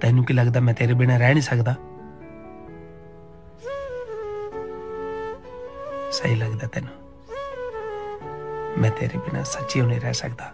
ਤੈਨੂੰ ਕੀ ਲੱਗਦਾ ਮੈਂ ਤੇਰੇ ਬਿਨਾਂ ਰਹਿ ਨਹੀਂ ਸਕਦਾ? ਸਹੀ ਲੱਗਦਾ ਤੈਨੂੰ। ਮੈਂ ਤੇਰੇ ਬਿਨਾਂ ਸੱਚੀ ਨਹੀਂ ਰਹਿ ਸਕਦਾ।